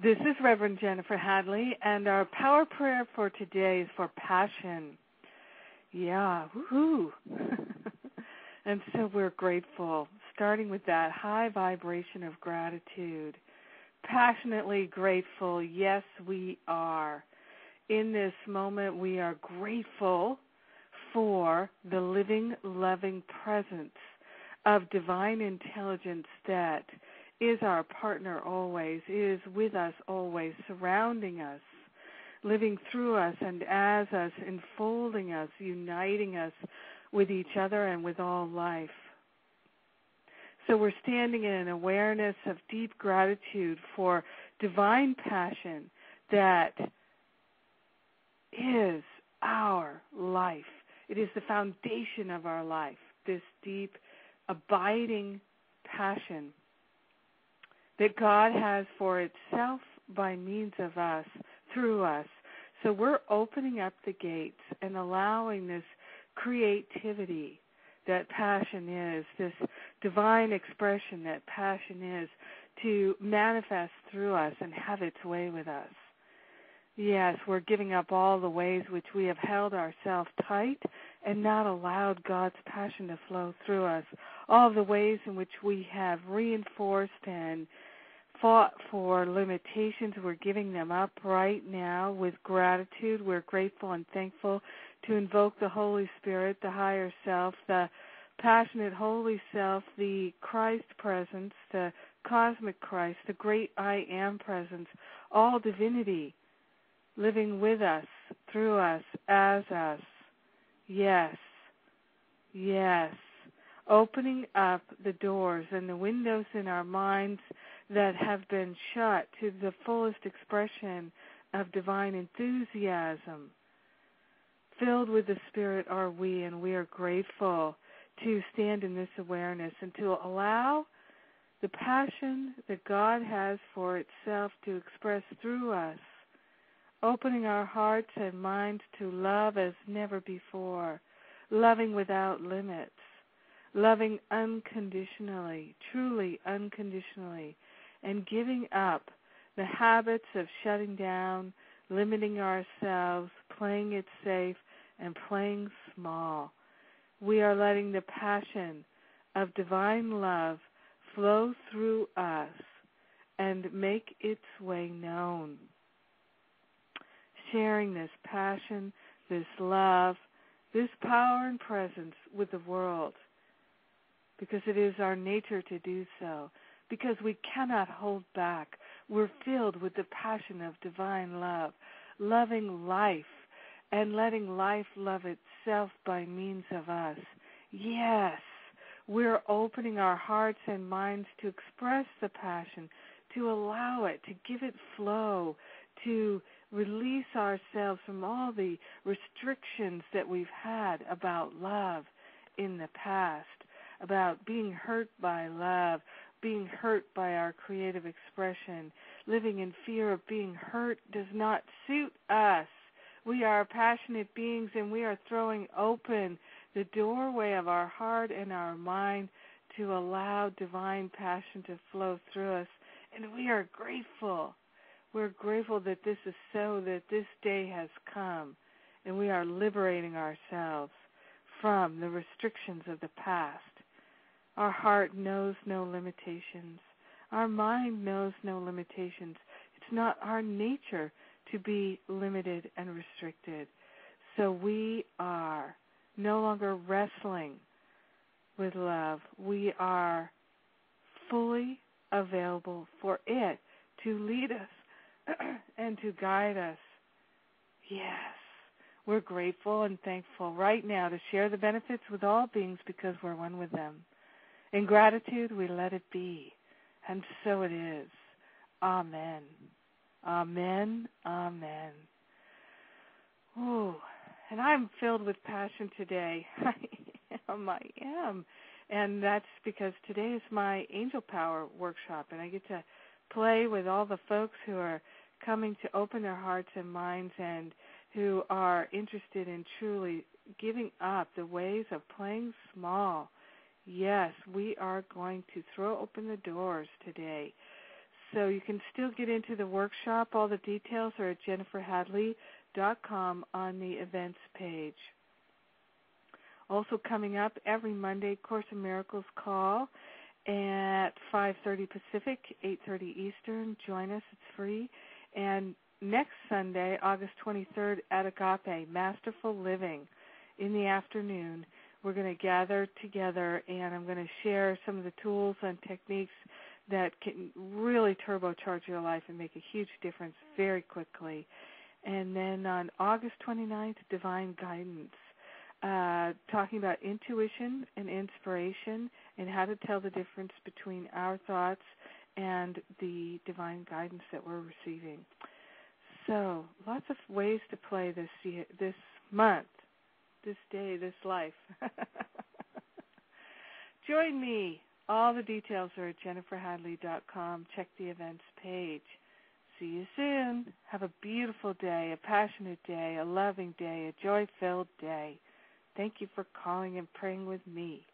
This is Reverend Jennifer Hadley, and our power prayer for today is for passion. Yeah, woohoo! and so we're grateful, starting with that high vibration of gratitude. Passionately grateful, yes, we are. In this moment, we are grateful for the living, loving presence of divine intelligence that is our partner always, is with us always, surrounding us, living through us and as us, enfolding us, uniting us with each other and with all life. So we're standing in an awareness of deep gratitude for divine passion that is our life. It is the foundation of our life, this deep, abiding passion that God has for itself by means of us, through us. So we're opening up the gates and allowing this creativity that passion is, this divine expression that passion is, to manifest through us and have its way with us. Yes, we're giving up all the ways which we have held ourselves tight and not allowed God's passion to flow through us. All the ways in which we have reinforced and fought for limitations. We're giving them up right now with gratitude. We're grateful and thankful to invoke the Holy Spirit, the higher self, the passionate Holy Self, the Christ presence, the cosmic Christ, the great I am presence, all divinity living with us, through us, as us. Yes. Yes. Opening up the doors and the windows in our minds that have been shut to the fullest expression of divine enthusiasm. Filled with the Spirit are we, and we are grateful to stand in this awareness and to allow the passion that God has for itself to express through us, opening our hearts and minds to love as never before, loving without limits, loving unconditionally, truly unconditionally and giving up the habits of shutting down, limiting ourselves, playing it safe, and playing small. We are letting the passion of divine love flow through us and make its way known. Sharing this passion, this love, this power and presence with the world because it is our nature to do so because we cannot hold back. We're filled with the passion of divine love, loving life and letting life love itself by means of us. Yes, we're opening our hearts and minds to express the passion, to allow it, to give it flow, to release ourselves from all the restrictions that we've had about love in the past, about being hurt by love, being hurt by our creative expression. Living in fear of being hurt does not suit us. We are passionate beings and we are throwing open the doorway of our heart and our mind to allow divine passion to flow through us. And we are grateful. We're grateful that this is so, that this day has come, and we are liberating ourselves from the restrictions of the past our heart knows no limitations. Our mind knows no limitations. It's not our nature to be limited and restricted. So we are no longer wrestling with love. We are fully available for it to lead us and to guide us. Yes, we're grateful and thankful right now to share the benefits with all beings because we're one with them. In gratitude, we let it be. And so it is. Amen. Amen. Amen. Ooh, and I'm filled with passion today. I am. I am. And that's because today is my Angel Power workshop, and I get to play with all the folks who are coming to open their hearts and minds and who are interested in truly giving up the ways of playing small Yes, we are going to throw open the doors today so you can still get into the workshop. All the details are at jenniferhadley.com on the events page. Also coming up every Monday, Course in Miracles call at 5:30 Pacific, 8:30 Eastern. Join us; it's free. And next Sunday, August 23rd, at Agape, Masterful Living, in the afternoon, we're going to gather together, and I'm going to share some of the tools and techniques that can really turbocharge your life and make a huge difference very quickly. And then on August 29th, Divine Guidance uh, talking about intuition and inspiration and how to tell the difference between our thoughts and the divine guidance that we're receiving. So, lots of ways to play this year, this month, this day, this life. Join me. All the details are at jenniferhadley.com. Check the events page. See you soon. Have a beautiful day, a passionate day, a loving day, a joy filled day. Thank you for calling and praying with me.